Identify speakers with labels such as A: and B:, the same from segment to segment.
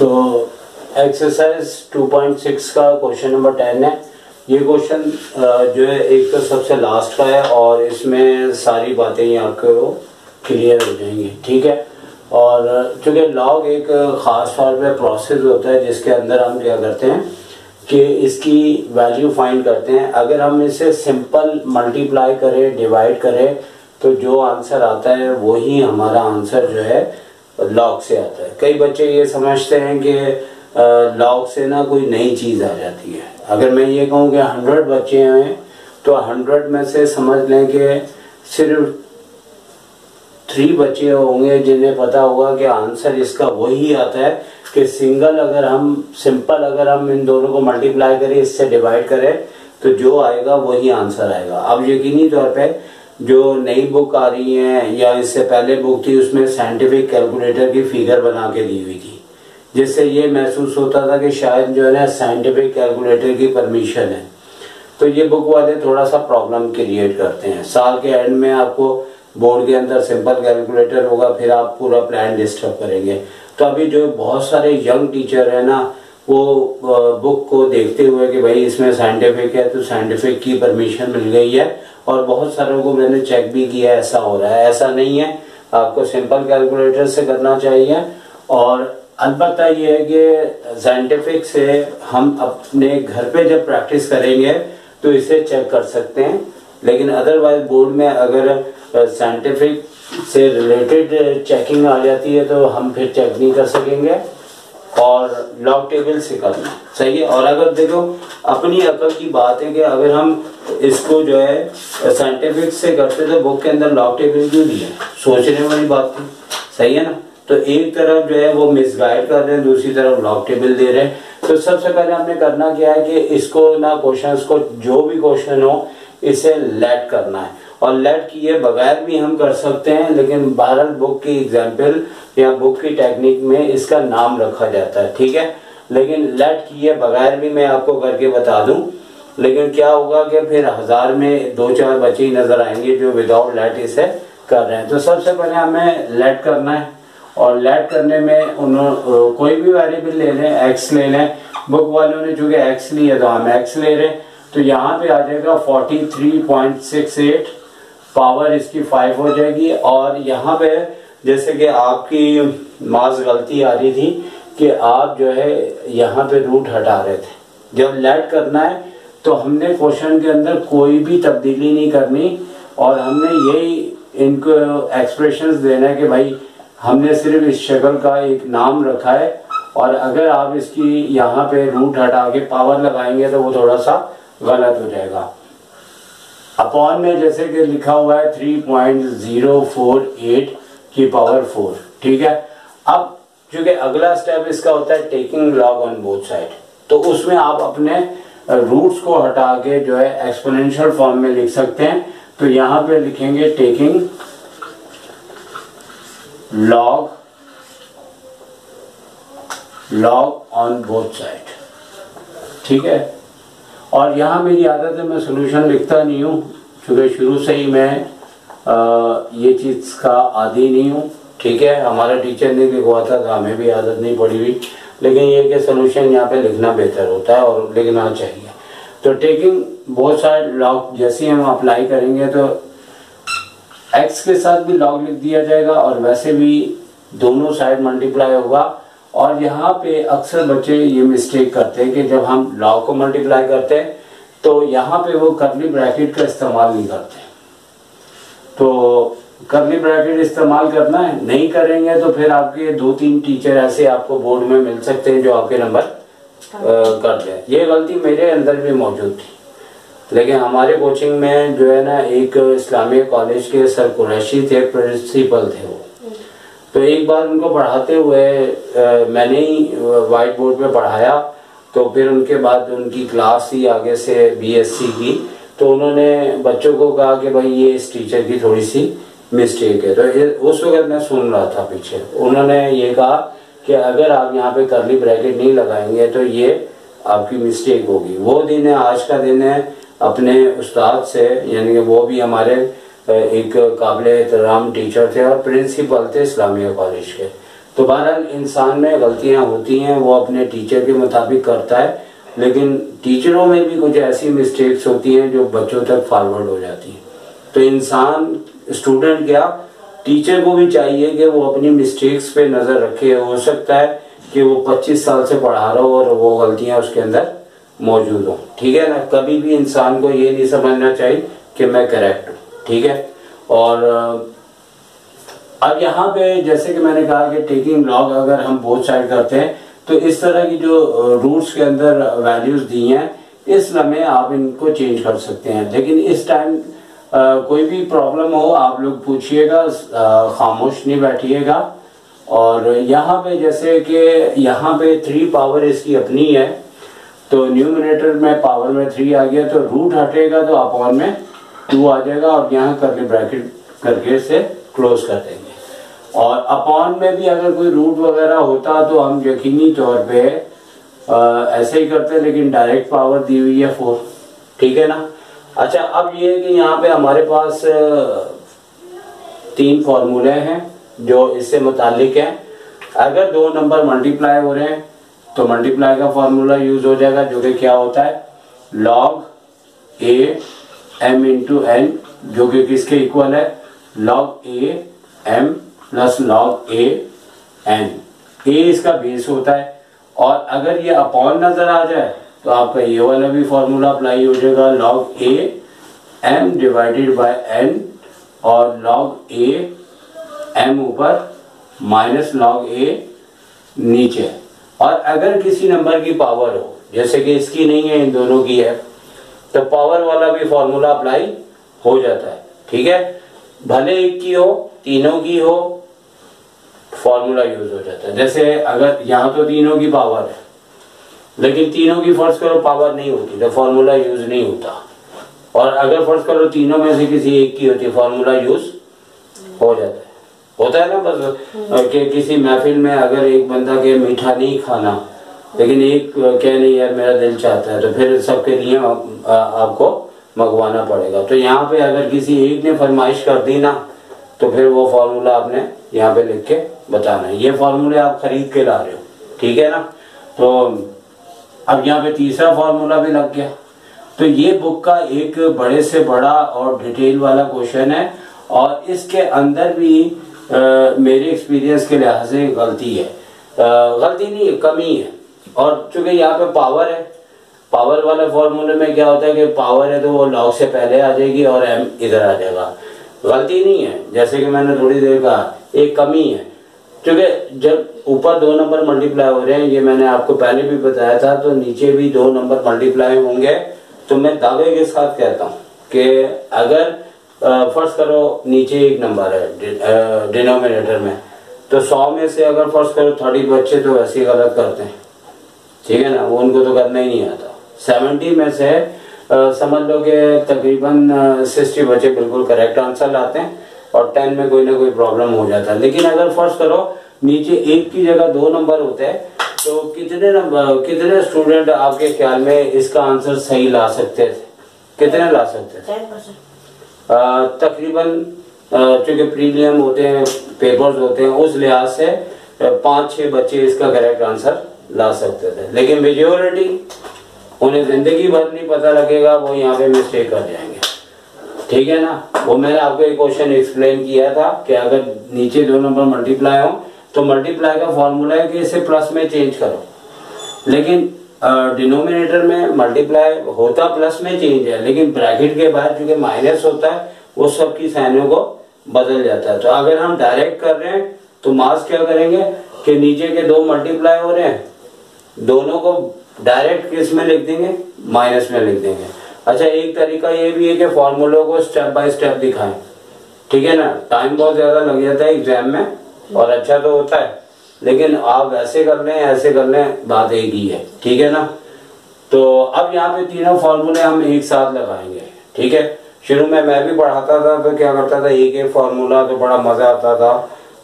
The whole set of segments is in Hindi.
A: तो एक्सरसाइज 2.6 का क्वेश्चन नंबर टेन है। ये क्वेश्चन जो है, एक तो सबसे लास्ट का है और इसमें सारी बातें ही आपको क्लियर हो जाएँगी, ठीक है? और चूँकि लॉग एक ख़ास तौर पे प्रोसेस होता है, जिसके अंदर हम क्या करते हैं कि इसकी वैल्यू फाइंड करते हैं। अगर हम इसे सिंपल मल्टीप्लाई करें डिवाइड करें तो जो आंसर आता है वही हमारा आंसर जो है लॉग से आता है। कई बच्चे ये समझते हैं कि लॉग से ना कोई नई चीज़ आ जाती है। अगर मैं ये कहूँ कि हंड्रेड बच्चे हैं तो हंड्रेड में से समझ लें कि सिर्फ़ थ्री बच्चे होंगे जिन्हें पता होगा कि आंसर इसका वही आता है कि सिंगल अगर हम, सिंपल अगर हम इन दोनों को मल्टीप्लाई करें, इससे डिवाइड करें तो जो आएगा वही आंसर आएगा। अब यकीनी तौर पे जो नई बुक आ रही है, या इससे पहले बुक थी, उसमें साइंटिफिक कैलकुलेटर की फिगर बना के दी हुई थी। जिससे ये महसूस होता था कि शायद जो है ना साइंटिफिक कैलकुलेटर की परमिशन है। तो ये बुक वाले थोड़ा सा प्रॉब्लम क्रिएट करते हैं। साल के एंड में आपको बोर्ड के अंदर सिंपल कैलकुलेटर होगा, फिर आप पूरा प्लान डिस्टर्ब करेंगे। तो अभी जो बहुत सारे यंग टीचर है ना, वो बुक को देखते हुए कि भाई इसमें साइंटिफिक है तो साइंटिफिक की परमिशन मिल गई है। और बहुत सारों को मैंने चेक भी किया, ऐसा हो रहा है। ऐसा नहीं है। आपको सिंपल कैलकुलेटर से करना चाहिए। और अलबत्ता ये है कि साइंटिफिक से हम अपने घर पे जब प्रैक्टिस करेंगे तो इसे चेक कर सकते हैं। लेकिन अदरवाइज़ बोर्ड में अगर साइंटिफिक से रिलेटेड चेकिंग आ जाती है तो हम फिर चेक नहीं कर सकेंगे। और लॉक टेबल से करना। सही है? और अगर देखो, अपनी अकल की बात है कि अगर हम इसको जो है साइंटिफिक से करते तो बुक के अंदर लॉग टेबल क्यों दिया सोचने वाली बात थी। सही है ना? तो एक तरफ़ जो है, वो मिसगाइड कर रहे हैं, दूसरी तरफ़ लॉग टेबल दे रहे हैं। तो सबसे पहले हमने करना क्या है कि इसको ना क्वेश्चन को, जो भी क्वेश्चन हो, इसे लेट करना है। और लेट किए बगैर भी हम कर सकते हैं, लेकिन भारत बुक की एग्ज़ाम्पल या बुक की टेक्निक में इसका नाम रखा जाता है, ठीक है? लेकिन लेट किए बगैर भी मैं आपको करके बता दूँ लेकिन क्या होगा कि फिर हज़ार में दो चार बच्चे ही नज़र आएँगे जो विदाउट लेट इसे कर रहे हैं। तो सबसे पहले हमें लेट करना है। और लेट करने में उन्होंने कोई भी वेरिएबल ले लें एक्स ले लें। बुक वालों ने चूँकि एक्स लिया तो हम एक्स ले रहे हैं। तो यहाँ पे आ जाएगा 43.68 पावर इसकी फाइव हो जाएगी। और यहाँ पे जैसे कि आपकी मास गलती आ रही थी कि आप जो है यहाँ पे रूट हटा रहे थे। जब लेट करना है तो हमने क्वेश्चन के अंदर कोई भी तब्दीली नहीं करनी और हमने यही इनको एक्सप्रेशंस देना है कि भाई, हमने सिर्फ़ इस शक्ल का एक नाम रखा है और अगर आप इसकी यहाँ पे रूट हटा के पावर लगाएँगे तो वो थोड़ा सा गलत हो जाएगा। अपॉन में जैसे कि लिखा हुआ है three point zero four eight की पावर फोर ठीक है? अब चूँकि अगला स्टेप इसका होता है taking log on both side तो उसमें आप अपने रूट्स को हटा के जो है एक्सपोनेंशियल फॉर्म में लिख सकते हैं। तो यहाँ पे लिखेंगे taking log log on both side ठीक है? और यहाँ मेरी आदत है मैं सोल्यूशन लिखता नहीं हूँ क्योंकि शुरू से ही मैं आ, ये चीज़ का आदि नहीं हूँ। ठीक है? हमारा टीचर ने लिखवाता था हमें भी आदत नहीं पड़ी हुई। लेकिन ये कि सोल्यूशन यहाँ पे लिखना बेहतर होता है और लिखना चाहिए। तो टेकिंग बहुत सारे लॉग जैसे हम अप्लाई करेंगे तो एक्स के साथ भी लॉग लिख दिया जाएगा और वैसे भी दोनों साइड मल्टीप्लाई होगा। और यहाँ पे अक्सर बच्चे ये मिस्टेक करते हैं कि जब हम लॉग को मल्टीप्लाई करते हैं तो यहाँ पे वो करली ब्रैकेट का इस्तेमाल नहीं करते। तो करली ब्रैकेट इस्तेमाल करना है? नहीं करेंगे तो फिर आपके दो तीन टीचर ऐसे आपको बोर्ड में मिल सकते हैं जो आपके नंबर कर दें। ये गलती मेरे अंदर भी मौजूद थी। लेकिन हमारे कोचिंग में जो है ना एक इस्लामिक कॉलेज के सर कुरैशी थे प्रिंसिपल थे वो। तो एक बार उनको पढ़ाते हुए आ, मैंने ही वाइट बोर्ड पे पढ़ाया। तो फिर उनके बाद उनकी क्लास ही आगे से बीएससी की। तो उन्होंने बच्चों को कहा कि भाई ये इस टीचर की थोड़ी सी मिस्टेक है। तो ये, उस वक्त मैं सुन रहा था पीछे। उन्होंने ये कहा कि अगर आप यहाँ पे करली ब्रैकेट नहीं लगाएँगे तो ये आपकी मिस्टेक होगी। वो दिन है, आज का दिन है, अपने उस्ताद से, यानी कि वो भी हमारे एक काबिल एहतराम टीचर थे और प्रिंसिपल थे इस्लामिया कॉलेज के। तो बहरहाल, इंसान में गलतियाँ होती हैं, वो अपने टीचर के मुताबिक करता है, लेकिन टीचरों में भी कुछ ऐसी मिस्टेक्स होती हैं जो बच्चों तक फॉरवर्ड हो जाती हैं। तो इंसान स्टूडेंट क्या टीचर को भी चाहिए कि वो अपनी मिस्टेक्स पे नज़र रखे। हो सकता है कि वो 25 साल से पढ़ा रहा हो और वो गलतियाँ उसके अंदर मौजूद हो। ठीक है ना? कभी भी इंसान को ये नहीं समझना चाहिए कि मैं करेक्ट हूँ। ठीक है? और अब यहाँ पे जैसे कि मैंने कहा कि टेकिंग लॉग अगर हम बोथ साइड करते हैं तो इस तरह की जो रूट्स के अंदर वैल्यूज़ दी हैं, इस लम्हे आप इनको चेंज कर सकते हैं। लेकिन इस टाइम कोई भी प्रॉब्लम हो आप लोग पूछिएगा खामोश नहीं बैठिएगा। और यहाँ पे जैसे कि यहाँ पे थ्री पावर इसकी अपनी है तो न्यूमिनेटर में पावर में थ्री आ गया तो रूट हटेगा तो अपॉन में टू आ जाएगा और यहाँ करके ब्रैकेट करके से क्लोज कर देंगे। और अपॉन में भी अगर कोई रूट वगैरह होता तो हम यकीनी तौर पे आ, ऐसे ही करते लेकिन डायरेक्ट पावर दी हुई है फोर ठीक है ना? अच्छा अब ये कि यहाँ पे हमारे पास तीन फॉर्मूले हैं जो इससे मुतालिक हैं। अगर दो नंबर मल्टीप्लाई हो रहे हैं तो मल्टीप्लाई का फॉर्मूला यूज़ हो जाएगा, जो कि क्या होता है? Log A M into N जो कि किसके इक्वल है? Log A M plus log A N A इसका बेस होता है, और अगर ये अपॉन नज़र आ जाए तो आपका ये वाला भी फॉर्मूला अप्लाई हो जाएगा। Log A M divided by N और लॉग ए एम ऊपर माइनस लॉग ए नीचे। और अगर किसी नंबर की पावर हो, जैसे कि इसकी नहीं है, इन दोनों की है तो पावर वाला भी फॉर्मूला अप्लाई हो जाता है। ठीक है? भले एक की हो, तीनों की हो फॉर्मूला यूज़ हो जाता है। जैसे अगर यहाँ तो तीनों की पावर है। लेकिन तीनों की फ़र्ज़ करो पावर नहीं होती तो फॉर्मूला यूज़ नहीं होता। और अगर फ़र्ज़ करो तीनों में से किसी एक की होती फॉर्मूला यूज़ हो जाता है। होता है ना बस कि किसी महफिल में अगर एक बंदा के मीठा नहीं खाना लेकिन एक कह नहीं यार मेरा दिल चाहता है तो फिर सबके लिए आपको मंगवाना पड़ेगा। तो यहाँ पे अगर किसी एक ने फरमाइश कर दी ना तो फिर वो फार्मूला आपने यहाँ पे लिख के बताना है। ये फार्मूले आप खरीद के ला रहे हो ठीक है ना? तो अब यहाँ पे तीसरा फॉर्मूला भी लग गया। तो ये बुक का एक बड़े से बड़ा और डिटेल वाला क्वेश्चन है और इसके अंदर भी आ, मेरे एक्सपीरियंस के लिहाज से गलती है। आ, गलती नहीं कमी है। और चूँकि यहाँ पे पावर है पावर वाले फॉर्मूले में क्या होता है कि पावर है तो वो लॉग से पहले आ जाएगी और एम इधर आ जाएगा। गलती नहीं है जैसे कि मैंने थोड़ी देर कहा एक कमी है। क्योंकि जब ऊपर दो नंबर मल्टीप्लाई हो रहे हैं, ये मैंने आपको पहले भी बताया था तो नीचे भी दो नंबर मल्टीप्लाई होंगे। तो मैं दावे के साथ कहता हूँ कि अगर फ़र्स्ट करो, नीचे एक नंबर है डिनोमिनेटर में। तो सौ में से अगर फ़र्स्ट करो थर्टी बच्चे तो वैसे ही गलत करते हैं। ठीक है ना? वो उनको तो करना ही नहीं आता। सेवेंटी में से समझ लो कि तकरीबन सिक्सटी बच्चे बिल्कुल करेक्ट आंसर लाते हैं। और टेन में कोई ना कोई प्रॉब्लम हो जाता है। लेकिन अगर फ़र्स्ट करो नीचे एक की जगह दो नंबर होते हैं तो कितने नंबर कितने स्टूडेंट आपके ख्याल में इसका आंसर सही ला सकते थे कितने ला सकते थे तकरीबन चूँकि प्रीमियम होते हैं पेपर्स होते हैं उस लिहाज से पाँच छह बच्चे इसका करेक्ट आंसर ला सकते थे। लेकिन मेजोरिटी उन्हें ज़िंदगी भर नहीं पता लगेगा वो यहाँ पे मिस्टेक कर जाएँगे। ठीक है ना? वो मैंने आपको एक क्वेश्चन एक्सप्लेन किया था कि अगर नीचे दो नंबर मल्टीप्लाई हो तो मल्टीप्लाई का फॉर्मूला है कि इसे प्लस में चेंज करो। लेकिन डिनोमिनेटर में मल्टीप्लाई होता प्लस में चेंज है, लेकिन ब्रैकेट के बाद चूँकि माइनस होता है, वो सबकी साइनों को बदल जाता है। तो अगर हम डायरेक्ट कर रहे हैं तो मास क्या करेंगे? कि नीचे के दो मल्टीप्लाई हो रहे हैं, दोनों को डायरेक्ट किसमें लिख देंगे? माइनस में लिख देंगे। अच्छा एक तरीका ये भी है कि फॉर्मूलों को स्टेप बाय स्टेप दिखाएँ। ठीक है ना? टाइम बहुत ज़्यादा लग जाता है एग्ज़ाम में और अच्छा तो होता है, लेकिन आप ऐसे कर लें, ऐसे कर लें, बात एक ही है। ठीक है ना? तो अब यहाँ पे तीनों फॉर्मूले हम एक साथ लगाएँगे। ठीक है? शुरू में मैं भी पढ़ाता था तो क्या करता था? एक एक फॉर्मूला तो बड़ा मज़ा आता था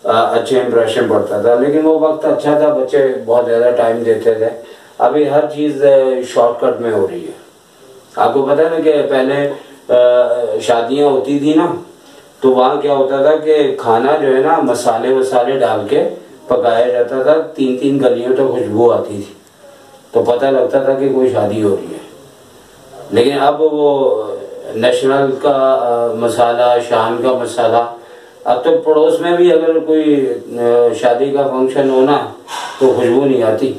A: अच्छे इंप्रेशन पड़ता था, लेकिन वो वक्त अच्छा था, बच्चे बहुत ज़्यादा टाइम देते थे। अभी हर चीज़ शॉर्टकट में हो रही है। आपको पता है ना कि पहले शादियाँ होती थी ना तो वहाँ क्या होता था कि खाना जो है ना मसाले वसाले डाल के पकाया जाता था तीन तीन गलियों तक तो खुशबू आती थी। तो पता लगता था कि कोई शादी हो रही है। लेकिन अब वो नेशनल का मसाला, शान का मसाला, अब तो पड़ोस में भी अगर कोई शादी का फ़ंक्शन होना तो खुशबू नहीं आती।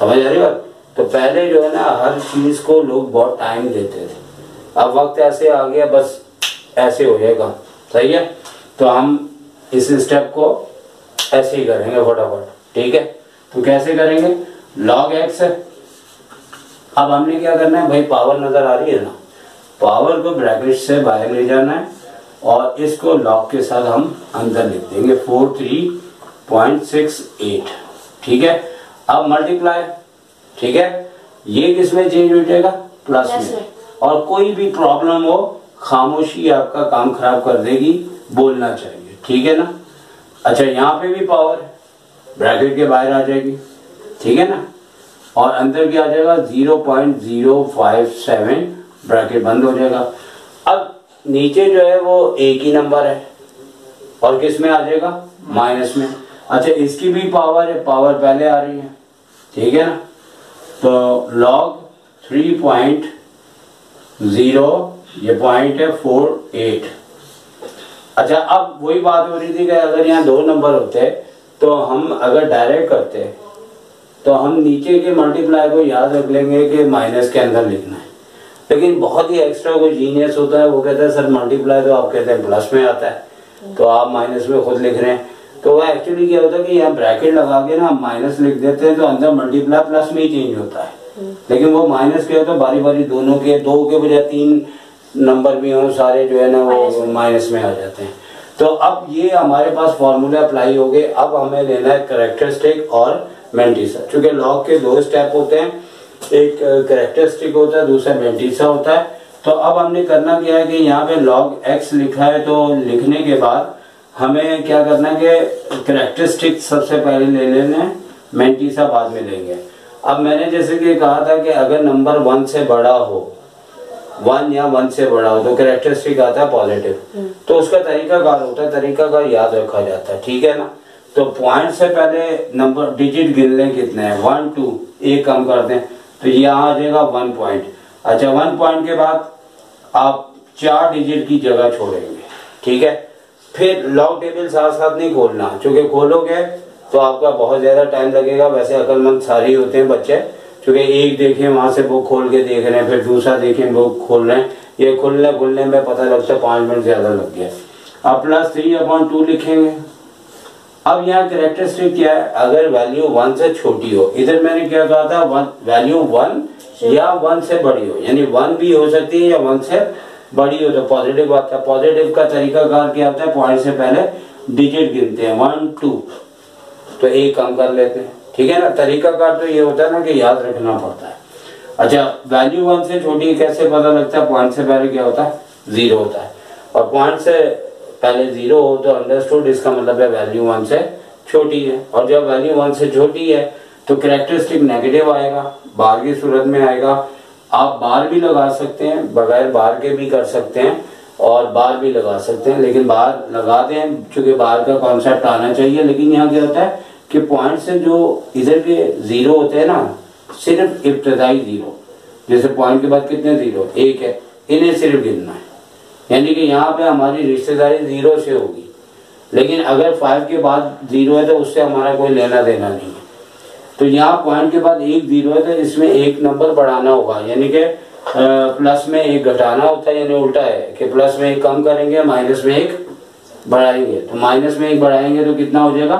A: समझ आ रही बात? तो पहले जो है ना, हर चीज़ को लोग बहुत टाइम देते थे। अब वक्त ऐसे आ गया, बस ऐसे हो जाएगा। सही है? तो हम इस स्टेप को ऐसे ही करेंगे फटाफट। ठीक है? तो कैसे करेंगे? लॉग एक्स है अब हमने क्या करना है? भाई पावर नज़र आ रही है ना? पावर को ब्रैकेट से बाहर ले जाना है और इसको लॉग के साथ हम अंदर लिख देंगे। Four three point six eight ठीक है? अब मल्टीप्लाई ठीक है? ये किसमें चेंज हो जाएगा प्लस में। और कोई भी प्रॉब्लम हो खामोशी आपका काम खराब कर देगी बोलना चाहिए। ठीक है ना? अच्छा यहाँ पे भी पावर ब्रैकेट के बाहर आ जाएगी। ठीक है ना? और अंदर क्या आ जाएगा। Zero point zero five seven bracket बंद हो जाएगा। अब नीचे जो है वो एक ही नंबर है। और किसमें आ जाएगा? माइनस में। अच्छा इसकी भी पावर है। पावर पहले आ रही है। ठीक है ना? तो लॉग थ्री पॉइंट ज़ीरो ये पॉइंट है फोर एट अच्छा अब वही बात हो रही थी कि अगर यहाँ दो नंबर होते तो हम अगर डायरेक्ट करते तो हम नीचे के मल्टीप्लाई को याद रख लेंगे कि माइनस के अंदर लिखना है। लेकिन बहुत ही एक्स्ट्रा कोई जीनियस होता है, वो कहता है, सर मल्टीप्लाई तो आप कहते हैं प्लस में आता है। तो आप माइनस में खुद लिख रहे हैं। तो वह एक्चुअली क्या होता है कि यहाँ ब्रैकेट लगा के ना माइनस लिख देते हैं तो अंदर मल्टीप्लाई प्लस में ही चेंज होता है। लेकिन वो माइनस क्या होता है? बारी बारी दोनों के दो के बजाय तीन नंबर भी हो सारे जो है ना वो माइनस में। आ जाते हैं। तो अब ये हमारे पास फॉर्मूला अप्लाई हो गए। अब हमें लेना है करेक्टरिस्टिक और मेंटिसा चूँकि लॉग के दो स्टेप होते हैं। एक करेक्टरिस्टिक होता है दूसरा मेंटिसा होता है। तो अब हमने करना क्या है कि यहाँ पे लॉग एक्स लिखा है तो लिखने के बाद हमें क्या करना है कि करेक्टरिस्टिक सबसे पहले ले लेने मेंटिसा बाद में लेंगे। अब मैंने जैसे कि कहा था कि अगर नंबर वन से बड़ा हो वन या वन से बड़ा हो तो करेक्टरिस्टिक आता है पॉजिटिव तो उसका तरीका कार होता है तरीका कार याद रखा जाता है ठीक है ना? तो पॉइंट से पहले नंबर डिजिट गिन लें कितने हैं? वन टू एक कम कर दें तो यहाँ आ जाएगा वन पॉइंट अच्छा वन पॉइंट के बाद आप चार डिजिट की जगह छोड़ेंगे ठीक है? फिर लॉग टेबल साथ साथ नहीं खोलना। क्योंकि खोलोगे तो आपका बहुत ज़्यादा टाइम लगेगा। वैसे अकलमंद सारे होते हैं बच्चे। क्योंकि एक देखें, वहाँ से बुक खोल के देख रहे हैं, फिर दूसरा देखें बुक खोल रहे हैं। ये खुलने खुलने में पता लगता है पाँच मिनट ज़्यादा लग गया। अब प्लस थ्री अपॉन टू लिखेंगे। अब यहाँ करेक्टरिस्टिक क्या है? अगर वैल्यू वन से छोटी हो, इधर मैंने क्या कहा था? वैल्यू वन या वन से बड़ी हो, यानी वन भी हो सकती है या वन से बड़ी हो तो पॉजिटिव आता है पॉजिटिव का तरीका कार क्या होता है? पॉइंट से पहले डिजिट गिनते हैं। वन टू तो एक कम कर लेते हैं। ठीक है ना? तरीका कार तो ये होता है ना कि याद रखना पड़ता है। अच्छा वैल्यू वन से छोटी कैसे पता लगता है? पॉइंट से पहले क्या होता है? ज़ीरो होता है। और पॉइंट से पहले ज़ीरो हो तो अंडरस्टूड इसका मतलब है वैल्यू वन से छोटी है। और जब वैल्यू वन से छोटी है तो करेक्टरिस्टिक नेगेटिव आएगा बार की सूरत में आएगा। आप बार भी लगा सकते हैं, बगैर बार के भी कर सकते हैं और बार भी लगा सकते हैं। लेकिन बार लगा दें, चूँकि बार का कॉन्सेप्ट आना चाहिए, लेकिन यहाँ क्या होता है कि पॉइंट से जो इधर के ज़ीरो होते हैं ना, सिर्फ़ इब्तदाई ज़ीरो जैसे पॉइंट के बाद कितने ज़ीरो एक है। इन्हें सिर्फ़ गिनना है। यानी कि यहाँ पे हमारी रिश्तेदारी ज़ीरो से होगी। लेकिन अगर फाइव के बाद ज़ीरो है तो उससे हमारा कोई लेना देना नहीं है। तो यहाँ पॉइंट के बाद एक ज़ीरो है तो इसमें एक नंबर बढ़ाना होगा। यानी कि प्लस में एक घटाना होता है, यानी उल्टा है कि प्लस में एक कम करेंगे माइनस में एक बढ़ाएँगे। तो माइनस में एक बढ़ाएँगे तो कितना हो जाएगा?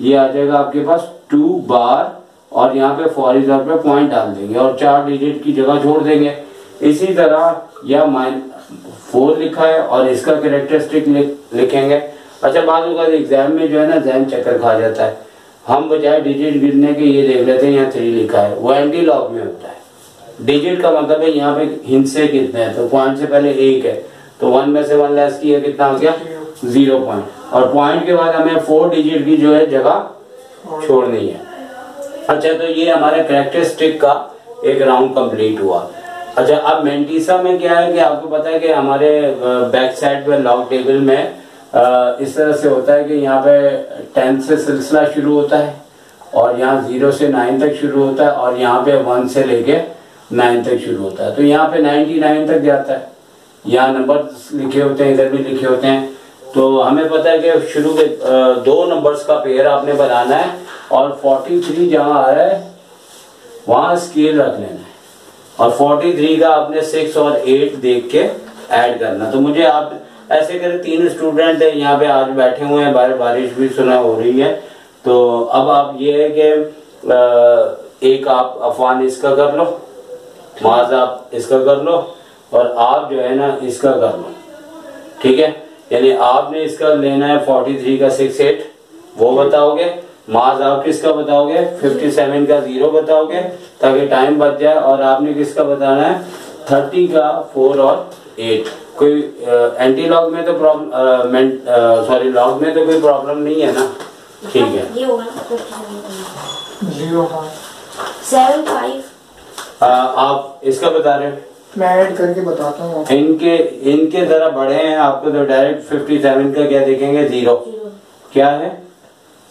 A: ये आ जाएगा आपके पास टू बार और यहाँ पे फॉरी तौर पे पॉइंट डाल देंगे और चार डिजिट की जगह छोड़ देंगे। इसी तरह यह माइन फोर लिखा है और इसका करेक्टरिस्टिक लिखेंगे। अच्छा बाद एग्ज़ाम में जो है ना जैन चक्कर खा जाता है। हम बजाय डिजिट गिरने के ये देख लेते हैं, यहाँ थ्री लिखा है। वो एंटी लॉग में होता है। डिजिट का मतलब है यहाँ पे हिंसे कितने हैं तो पॉइंट से पहले एक है। तो वन में से वन लेस की है कितना हो गया? Zero point. और पॉइंट के बाद हमें फोर डिजिट की जो है जगह छोड़नी है। अच्छा तो ये हमारे करेक्टरिस्टिक का एक राउंड कंप्लीट हुआ। अच्छा अब मेंटीसा में क्या है कि आपको पता है कि हमारे बैक साइड पे लॉग टेबल में इस तरह से होता है कि यहाँ पे टेंथ से सिलसिला शुरू होता है और यहाँ ज़ीरो से नाइन तक शुरू होता है और यहाँ पे वन से लेके नाइन तक शुरू होता है। तो यहाँ पे नाइन्टी नाइन तक जाता है। यहाँ नंबर लिखे होते हैं, इधर भी लिखे होते हैं। तो हमें पता है कि शुरू के दो नंबर्स का पेयर आपने बनाना है और फोर्टी थ्री जहाँ आ रहा है, वहाँ स्केल रख लेना है। और फोर्टी थ्री का आपने सिक्स और एट देख के ऐड करना। तो मुझे आप ऐसे करें तीन स्टूडेंट है यहाँ पे आज बैठे हुए हैं बाहर बारिश भी सुना हो रही है। तो अब आप ये है कि एक आप अफवान इसका कर लो माज आप इसका कर लो और आप जो है ना इसका कर लो। ठीक है? यानी आपने इसका लेना है फोर्टी थ्री का सिक्स एट वो बताओगे माज आप किसका बताओगे? फिफ्टी सेवन का ज़ीरो बताओगे ताकि टाइम बच जाए और आपने किसका बताना है? थर्टी का फोर और एट कोई एंटी लॉग में तो प्रॉब्लम सॉरी लॉग में तो कोई प्रॉब्लम नहीं है ना? ठीक है। ये होगा ज़ीरो सेवन फाइव आप इसका बता रहे हैं?
B: मैं ऐड करके बताता हूँ
A: इनके इनके जरा बड़े हैं आपको तो डायरेक्ट फिफ्टी सेवन का क्या देखेंगे? ज़ीरो क्या है?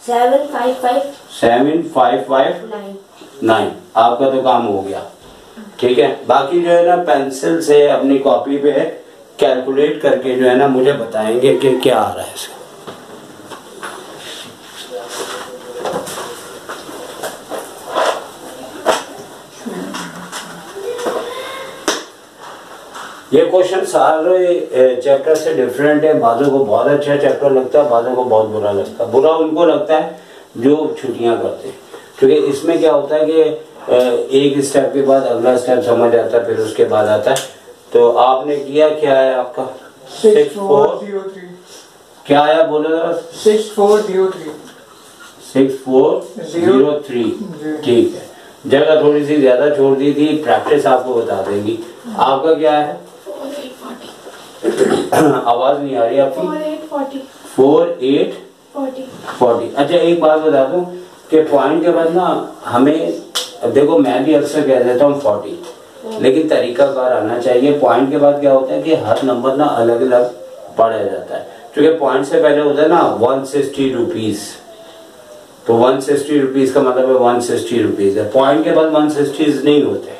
C: Seven five five
A: seven five five nine आपका तो काम हो गया। ठीक है। बाकी जो है ना पेंसिल से अपनी कॉपी पे कैलकुलेट करके जो है ना मुझे बताएँगे कि क्या आ रहा है इसका। ये क्वेश्चन सारे चैप्टर से डिफरेंट है। बाजों को बहुत अच्छा चैप्टर लगता है बाजों को बहुत बुरा लगता है। बुरा उनको लगता है जो छुट्टियाँ करते हैं। क्योंकि इसमें क्या होता है कि एक स्टेप के बाद अगला स्टेप समझ आता है, फिर उसके बाद आता है। तो आपने किया क्या है आपका? सिक्स फोर ज़ीरो थ्री क्या आया बोलो जरा?
B: Six four zero three
A: six four zero three ठीक है। जगह थोड़ी सी ज़्यादा छोड़ दी थी प्रैक्टिस आपको बता देंगी। आपका क्या है? आवाज़ नहीं आ रही आपकी? फोर एट फोर्टी अच्छा एक बात बता दू कि पॉइंट के बाद ना हमें देखो मैं भी अक्सर कह देता हूँ फोर्टी लेकिन तरीका कार आना चाहिए। पॉइंट के बाद क्या होता है कि हर नंबर ना अलग अलग पढ़ा जाता है। क्योंकि पॉइंट से पहले होता है ना वन सिक्सटी रुपीज़ तो वन सिक्सटी रुपीज़ का मतलब वन सिक्सटी रुपीज़ है। पॉइंट के बाद वन सिक्सटीज नहीं होते।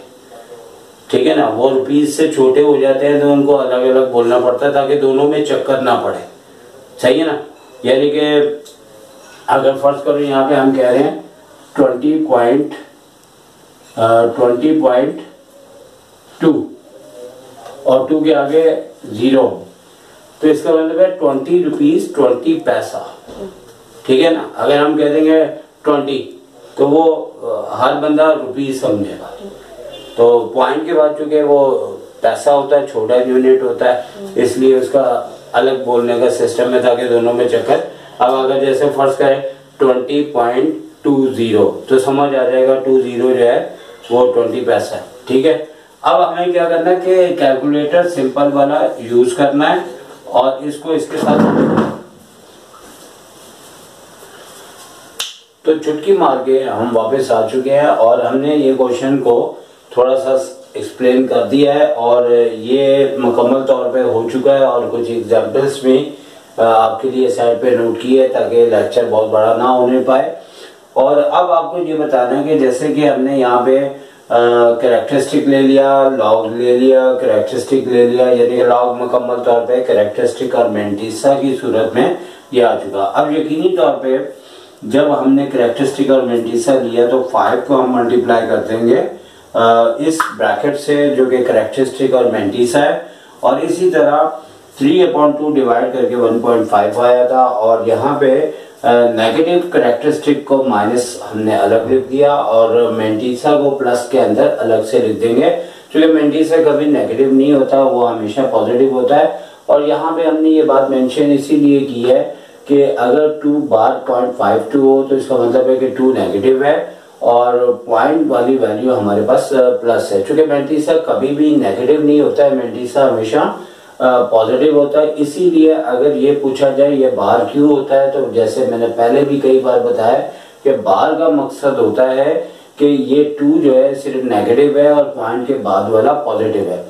A: ठीक है ना? वो रुपीज़ से छोटे हो जाते हैं तो उनको अलग अलग बोलना पड़ता है ताकि दोनों में चक्कर ना पड़े। सही है ना? यानी कि अगर फ़र्ज़ करो यहाँ पे हम कह रहे हैं twenty point twenty point two और टू के आगे ज़ीरो। तो इसका मतलब है ट्वेंटी रुपीज़ ट्वेंटी पैसा। ठीक है ना? अगर हम कह देंगे ट्वेंटी तो वो हर बंदा रुपीज़ समझेगा। तो पॉइंट के बाद चूँकि वो पैसा होता है, छोटा यूनिट होता है, इसलिए उसका अलग बोलने का सिस्टम है ताकि दोनों में चक्कर। अब अगर जैसे फ़र्स्ट करें ट्वेंटी पॉइंट टू ज़ीरो तो समझ आ जाएगा टू ज़ीरो जो है, वो ट्वेंटी पैसा ठीक है? अब हमें क्या करना है कि कैलकुलेटर सिंपल वाला यूज़ करना है और इसको इसके साथ तो चुटकी मार के हम वापस आ चुके हैं और हमने ये क्वेश्चन को थोड़ा सा एक्सप्लेन कर दिया है और ये मुकम्मल तौर पे हो चुका है और कुछ एग्जाम्पल्स भी आपके लिए साइड पे नोट किए ताकि लेक्चर बहुत बड़ा ना होने पाए। और अब आपको ये बताना है कि जैसे कि हमने यहाँ पे करेक्टरिस्टिक ले लिया लॉग ले लिया करेक्टरिस्टिक ले लिया, यानी लॉग मुकम्मल तौर पे करेक्टरिस्टिक और मेंटिसा की सूरत में ये आ चुका। अब यकीनी तौर पे जब हमने करेक्टरिस्टिक और मेंटिसा लिया तो फाइव को हम मल्टीप्लाई कर देंगे। इस ब्रैकेट से जो कि करेक्टरिस्टिक और मेंटिसा है, और इसी तरह थ्री अपॉइंट टू डिवाइड करके वन पॉइंट फाइव आया था और यहाँ पे नेगेटिव करेक्टरिस्टिक को माइनस हमने अलग लिख दिया और मेंटिसा को प्लस के अंदर अलग से लिख देंगे। क्योंकि मेंटिसा कभी नेगेटिव नहीं होता, वो हमेशा पॉजिटिव होता है। और यहाँ पे हमने ये बात मेंशन इसीलिए की है कि अगर two bar point five two हो तो इसका मतलब है कि टू नेगेटिव है और पॉइंट वाली वैल्यू हमारे पास प्लस है। चूँकि मेंटीसा कभी भी नेगेटिव नहीं होता है मेंटीसा हमेशा पॉजिटिव होता है। इसीलिए अगर ये पूछा जाए, ये बार क्यों होता है तो जैसे मैंने पहले भी कई बार बताया कि बार का मकसद होता है कि ये टू जो है, सिर्फ़ नेगेटिव है और पॉइंट के बाद वाला पॉजिटिव है।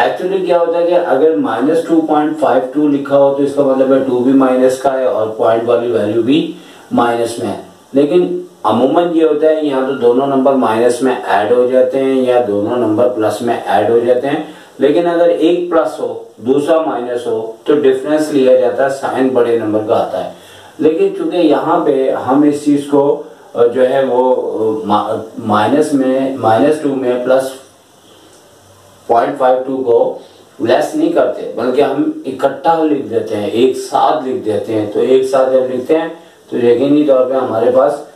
A: एक्चुअली क्या होता है कि अगर minus two point five two लिखा हो तो इसका मतलब है टू भी माइनस का है और पॉइंट वाली वैल्यू भी माइनस में है। लेकिन अमूमन ये होता है, यहाँ तो दोनों नंबर माइनस में ऐड हो जाते हैं या दोनों नंबर प्लस में ऐड हो जाते हैं। लेकिन अगर एक प्लस हो, दूसरा माइनस हो तो डिफरेंस लिया जाता है, साइन बड़े नंबर का आता है। लेकिन चूँकि यहाँ पे हम इस चीज़ को जो है वो माइनस में माइनस टू में प्लस पॉइंट फाइव टू को लेस नहीं करते, बल्कि हम इकट्ठा लिख देते हैं, एक साथ लिख देते हैं तो एक साथ जब लिखते हैं तो यकीनी तौर पे हमारे पास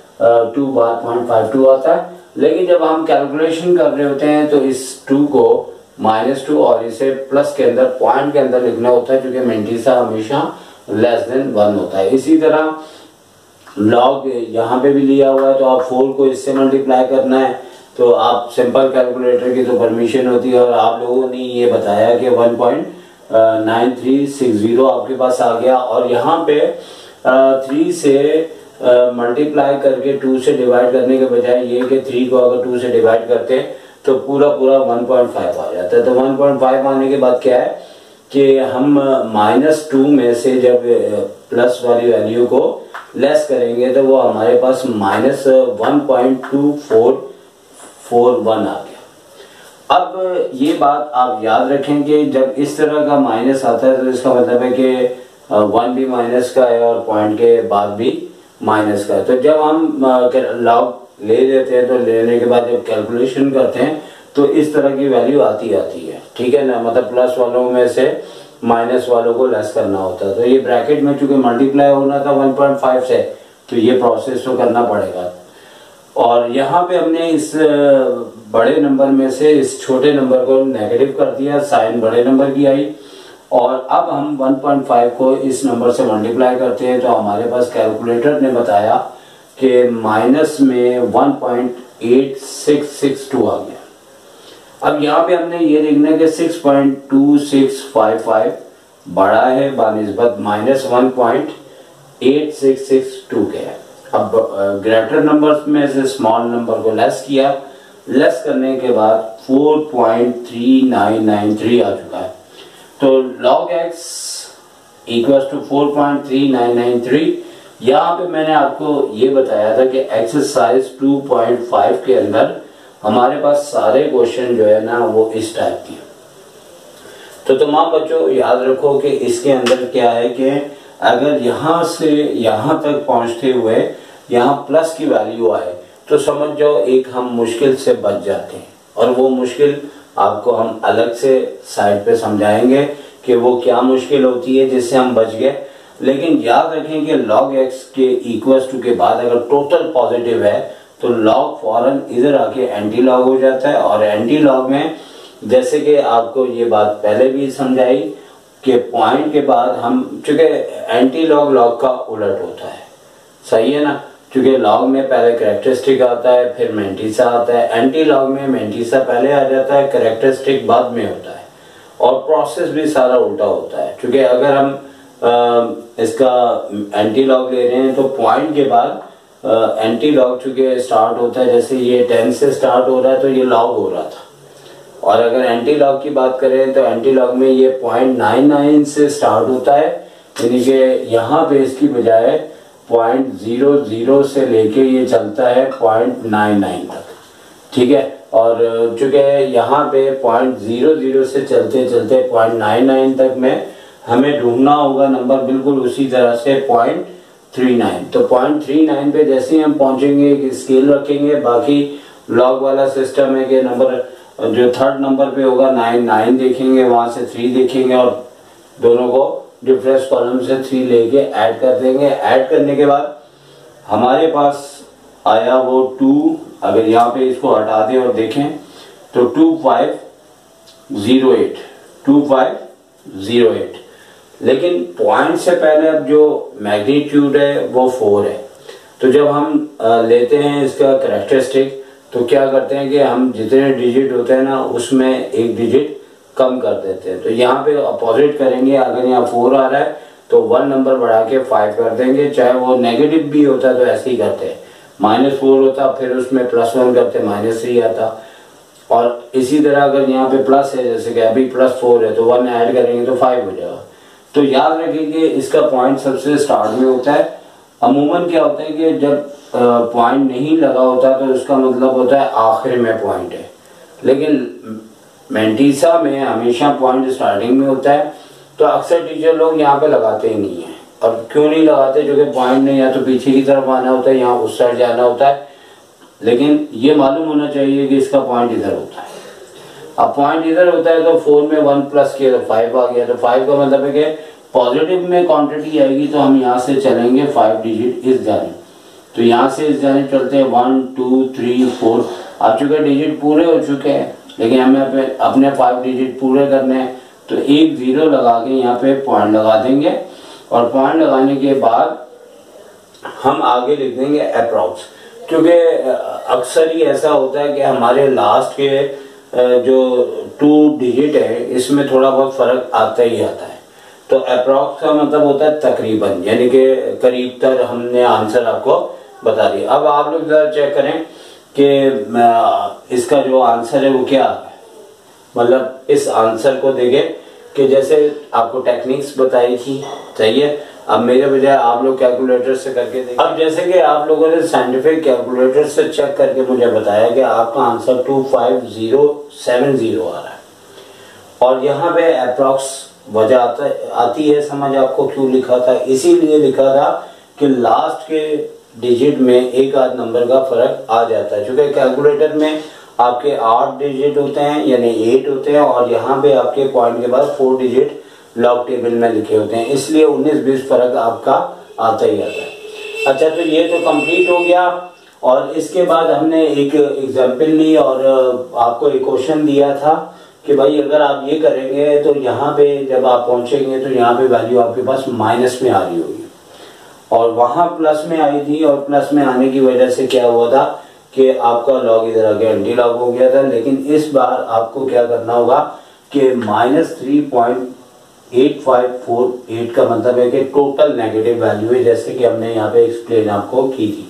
A: two bar point five two आता है। लेकिन जब हम कैलकुलेशन कर रहे होते हैं तो इस टू को माइनस टू और इसे प्लस के अंदर, पॉइंट के अंदर लिखना होता है, क्योंकि मेंटीसा हमेशा लेस देन वन होता है। इसी तरह लॉग यहाँ पे भी लिया हुआ है तो आप फोर को इससे मल्टीप्लाई करना है तो आप सिंपल कैलकुलेटर की तो परमिशन होती है, और आप लोगों ने ये बताया कि one point nine three six zero आपके पास आ गया, और यहाँ पे थ्री से मल्टीप्लाई करके टू से डिवाइड करने के बजाय ये कि थ्री को अगर टू से डिवाइड करते हैं तो पूरा पूरा वन पॉइंट फाइव आ जाता है। तो वन पॉइंट फाइव आने के बाद क्या है कि हम माइनस टू में से जब प्लस वाली वैल्यू को लेस करेंगे तो वो हमारे पास minus one point two four four one आ गया। अब ये बात आप याद रखें कि जब इस तरह का माइनस आता है तो इसका मतलब है कि वन भी माइनस का है और पॉइंट के बाद भी माइनस का है। तो जब हम लॉग ले लेते हैं तो लेने के बाद जब कैलकुलेशन करते हैं तो इस तरह की वैल्यू आती आती है। ठीक है ना? मतलब प्लस वालों में से माइनस वालों को लेस करना होता है। तो ये ब्रैकेट में चूँकि मल्टीप्लाई होना था 1.5 से तो ये प्रोसेस तो करना पड़ेगा। और यहाँ पे हमने इस बड़े नंबर में से इस छोटे नंबर को नेगेटिव कर दिया साइन बड़े नंबर की आई। और अब हम 1.5 को इस नंबर से मल्टीप्लाई करते हैं तो हमारे पास कैलकुलेटर ने बताया कि माइनस में 1.8662 आ गया। अब यहाँ पे हमने ये लिखना है कि 6.2655 बड़ा है, बानस्बत minus one point eight six six two के है अब ग्रेटर नंबर में से स्मॉल नंबर को लेस किया। लेस करने के बाद 4.3993 आ चुका है। तो log x इक्वल टू 4.3993 यहाँ पे मैंने आपको ये बताया था कि एक्सरसाइज 2.5 के अंदर हमारे पास सारे क्वेश्चन जो है ना वो इस टाइप के तो तमाम बच्चों, याद रखो कि इसके अंदर क्या है कि अगर यहाँ से यहाँ तक पहुँचते हुए यहाँ प्लस की वैल्यू आए तो समझ जाओ एक हम मुश्किल से बच जाते हैं। और वो मुश्किल आपको हम अलग से साइड पे समझाएँगे कि वो क्या मुश्किल होती है जिससे हम बच गए। लेकिन याद रखें कि log x के इक्वल टू के बाद अगर टोटल पॉजिटिव है तो लॉग फॉरन इधर आके एंटी लॉग हो जाता है और एंटी लॉग में जैसे कि आपको ये बात पहले भी समझाई कि पॉइंट के बाद हम, चूँकि एंटी लॉग लॉग का उलट होता है। सही है ना? क्योंकि लॉग में पहले करेक्टरिस्टिक आता है, फिर मेंटीसा आता है। एंटी लॉग में मेंटीसा पहले आ जाता है करेक्टरिस्टिक बाद में होता है। और प्रोसेस भी सारा उल्टा होता है। क्योंकि अगर हम इसका एंटी लॉग ले रहे हैं। तो पॉइंट के बाद एंटी लॉग चूँकि स्टार्ट होता है, जैसे ये टेन से स्टार्ट हो रहा है तो ये लॉग हो रहा था। और अगर एंटी लॉग की बात करें तो एंटी लॉग में ये पॉइंट नाइन नाइन से स्टार्ट होता है। यानी कि यहाँ पे इसकी बजाय पॉइंट ज़ीरो ज़ीरो से लेके ये चलता है पॉइंट नाइन नाइन तक। ठीक है? और चूँकि यहाँ पे पॉइंट ज़ीरो ज़ीरो से चलते चलते पॉइंट नाइन नाइन तक में हमें ढूंढना होगा नंबर बिल्कुल उसी तरह से पॉइंट थ्री नाइन तो पॉइंट थ्री नाइन पे जैसे ही हम पहुँचेंगे, एक स्केल रखेंगे, बाकी लॉग वाला सिस्टम है कि नंबर जो थर्ड नंबर पे होगा नाइन नाइन देखेंगे, वहाँ से थ्री देखेंगे और दोनों को डिफरेंस कॉलम से थ्री लेके ऐड कर देंगे। ऐड करने के बाद हमारे पास आया वो टू अगर यहाँ पे इसको हटा दें और देखें तो two five zero eight two five zero eight लेकिन पॉइंट से पहले अब जो मैग्नीट्यूड है, वो फोर है। तो जब हम लेते हैं इसका करेक्टरिस्टिक तो क्या करते हैं कि हम जितने डिजिट होते हैं ना, उसमें एक डिजिट कम कर देते हैं। तो यहाँ पे अपोजिट करेंगे, अगर यहाँ फोर आ रहा है तो वन नंबर बढ़ा के फाइव कर देंगे। चाहे वो नेगेटिव भी होता तो ऐसे ही करते हैं। माइनस फोर होता, फिर उसमें प्लस वन करते माइनस थ्री आता। और इसी तरह अगर यहाँ पे प्लस है, जैसे कि अभी प्लस फोर है तो वन ऐड करेंगे तो फाइव हो जाएगा। तो याद रखिए कि इसका पॉइंट सबसे स्टार्ट में होता है। अमूमन क्या होता है कि जब पॉइंट नहीं लगा होता तो उसका मतलब होता है आखिर में पॉइंट है। लेकिन मेंटीसा में हमेशा पॉइंट स्टार्टिंग में होता है। तो अक्सर टीचर लोग यहाँ पे लगाते ही नहीं है। और क्यों नहीं लगाते? जो कि पॉइंट नहीं या तो पीछे की तरफ़ आना होता है, यहाँ उस साइड जाना होता है। लेकिन ये मालूम होना चाहिए कि इसका पॉइंट इधर होता है। अब पॉइंट इधर होता है तो फोर में वन प्लस किया तो फाइव आ गया। तो फाइव का मतलब है कि पॉजिटिव में क्वांटिटी आएगी तो हम यहाँ से चलेंगे फाइव डिजिट इस जाने। तो यहाँ से इस जाने चलते हैं वन टू थ्री फोर अब चुके डिजिट पूरे हो चुके हैं, लेकिन हमें अपने फाइव डिजिट पूरे करने हैं तो एक ज़ीरो लगा के यहाँ पे पॉइंट लगा देंगे। और पॉइंट लगाने के बाद हम आगे लिख देंगे अप्रोक्स क्योंकि अक्सर ही ऐसा होता है कि हमारे लास्ट के जो टू डिजिट है, इसमें थोड़ा बहुत फ़र्क आता ही आता है। तो अप्रोक्स का मतलब होता है तकरीबन, यानी कि करीब तक हमने आंसर आपको बता दिया। अब आप लोग जरा चेक करें कि इसका जो आंसर है वो क्या मतलब इस आंसर को देखें कि जैसे आपको टेक्निक्स बताई थी, चाहिए? अब मेरे बजाय आप लोग कैलकुलेटर से करके देखें अब जैसे कि आप लोगों ने साइंटिफिक कैलकुलेटर से चेक करके मुझे बताया कि आपका answer two five zero seven zero आ रहा है। और यहाँ पे अप्रोक्स वजह आता आती है समझ आपको क्यों लिखा था। इसीलिए लिखा था कि लास्ट के डिजिट में एक आध नंबर का फ़र्क आ जाता है। क्योंकि कैलकुलेटर में आपके आठ डिजिट होते हैं, यानी एट होते हैं, और यहाँ पे आपके पॉइंट के बाद फोर डिजिट लॉग टेबल में लिखे होते हैं। इसलिए उन्नीस बीस फ़र्क आपका आता ही आता है। अच्छा तो ये तो कंप्लीट हो गया। और इसके बाद हमने एक एग्ज़ाम्पल ली और आपको एक क्वेश्चन दिया था कि भाई अगर आप ये करेंगे तो यहाँ पे जब आप पहुँचेंगे तो यहाँ पे वैल्यू आपके पास माइनस में आ रही होगी। और वहाँ प्लस में आई थी और प्लस में आने की वजह से क्या हुआ था कि आपका लॉग इधर आ गया एंटी लॉग हो गया था। लेकिन इस बार आपको क्या करना होगा कि minus three point eight five four eight का मतलब है कि टोटल नेगेटिव वैल्यू है, जैसे कि हमने यहाँ पे एक्सप्लेन आपको की थी।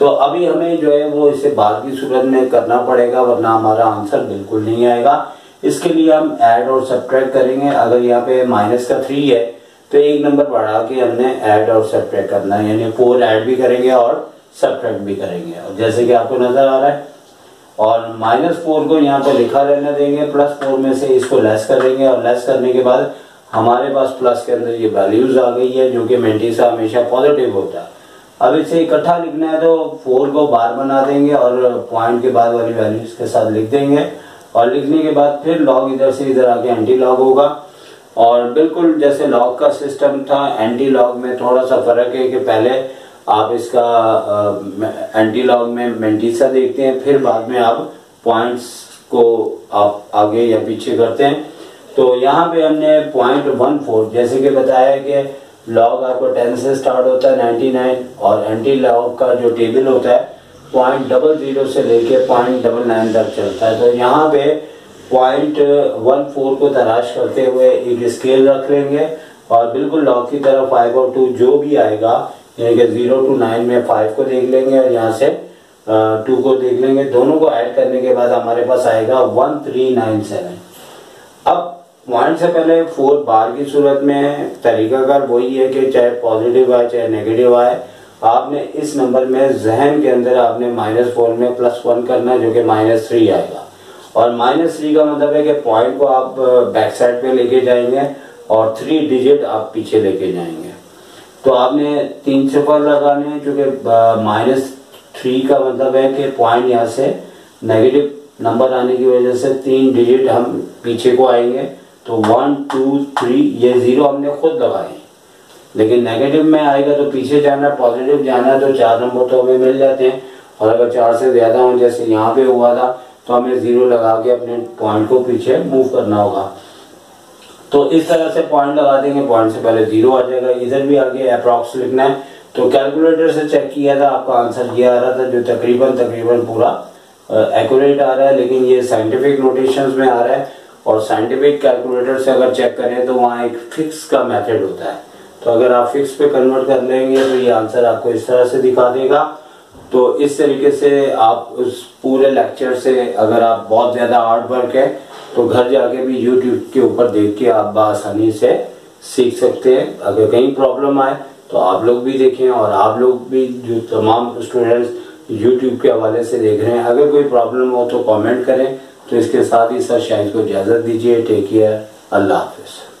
A: तो अभी हमें जो है वो इसे बाद की सूरत में करना पड़ेगा, वरना हमारा आंसर बिल्कुल नहीं आएगा। इसके लिए हम ऐड और सब्ट्रैक्ट करेंगे। अगर यहाँ पे माइनस का थ्री है तो एक नंबर बढ़ा के हमने ऐड और सब्ट्रैक्ट करना है। यानी फोर ऐड भी करेंगे और सब्ट्रैक्ट भी करेंगे। और जैसे कि आपको नज़र आ रहा है, और माइनस फोर को यहाँ पे लिखा रहने देंगे प्लस फोर में से इसको लेस करेंगे। और लेस करने के बाद हमारे पास प्लस के अंदर ये वैल्यूज़ आ गई है, जो कि मेंटीसा हमेशा पॉजिटिव होता है। अब इसे इकट्ठा लिखना है तो फोर को बार बना देंगे और पॉइंट के बाद वाली वैल्यूज़ के साथ लिख देंगे। और लिखने के बाद फिर लॉग इधर से इधर आके एंटी लॉग होगा। और बिल्कुल जैसे लॉग का सिस्टम था एंटी लॉग में थोड़ा सा फ़र्क है कि पहले आप इसका एंटी लॉग में मेंटीसा देखते हैं, फिर बाद में आप पॉइंट्स को आप आगे या पीछे करते हैं। तो यहाँ पे हमने पॉइंट वन फोर जैसे कि बताया कि लॉग आपको टेन से स्टार्ट होता है नाइन्टी नाइन और एंटी लॉग का जो टेबल होता है पॉइंट डबल ज़ीरो से लेके पॉइंट डबल नाइन तक चलता है। तो यहाँ पे पॉइंट वन फोर को तलाश करते हुए एक स्केल रख लेंगे, और बिल्कुल लॉग की तरफ़ फाइव और टू जो भी आएगा, यानी कि ज़ीरो टू नाइन में फाइव को देख लेंगे, और यहाँ से टू को देख लेंगे। दोनों को ऐड करने के बाद हमारे पास आएगा वन थ्री नाइन सेवन अब वन से पहले फोर बार की सूरत में है तरीकाकार वही है कि चाहे पॉजिटिव आए, चाहे नेगेटिव आए, आपने इस नंबर में जहन के अंदर आपने माइनस फोर में प्लस वन करना है, जो कि माइनस थ्री आएगा। और माइनस थ्री का मतलब है कि पॉइंट को आप बैक साइड पे लेके जाएँगे और थ्री डिजिट आप पीछे लेके जाएँगे। तो आपने तीन सिफर लगाने हैं क्योंकि माइनस थ्री का मतलब है कि पॉइंट यहाँ से नेगेटिव नंबर आने की वजह से तीन डिजिट हम पीछे को आएँगे। तो वन टू थ्री ये ज़ीरो हमने खुद लगाए लेकिन नेगेटिव में आएगा तो पीछे जाना है पॉजिटिव जाना है तो चार नंबर तो हमें मिल जाते हैं। और अगर चार से ज़्यादा हो, जैसे यहाँ पे हुआ था तो हमें ज़ीरो लगा के अपने पॉइंट को पीछे मूव करना होगा। तो इस तरह से पॉइंट लगा देंगे। पॉइंट से पहले ज़ीरो आ जाएगा। इधर भी आगे अप्रॉक्स लिखना है। तो कैलकुलेटर से चेक किया था, आपका आंसर ये आ रहा था, जो तकरीबन तकरीबन पूरा एक्यूरेट आ रहा है, लेकिन ये साइंटिफिक नोटेशन में आ रहा है। और साइंटिफिक कैलकुलेटर से अगर चेक करें तो वहाँ एक फिक्स का मेथड होता है। तो अगर आप फिक्स पे कन्वर्ट कर लेंगे तो ये आंसर आपको इस तरह से दिखा देगा। तो इस तरीके से आप उस पूरे लेक्चर से अगर आप बहुत ज़्यादा हार्ड वर्क है तो घर जाके भी यूट्यूब के ऊपर देख के आप आसानी से सीख सकते हैं। अगर कहीं प्रॉब्लम आए तो आप लोग भी देखें और आप लोग भी जो तमाम स्टूडेंट्स यूट्यूब के हवाले से देख रहे हैं। अगर कोई प्रॉब्लम हो तो कमेंट करें। तो इसके साथ ही सर शायद को इजाज़त दीजिए टेक केयर अल्लाह हाफिज़।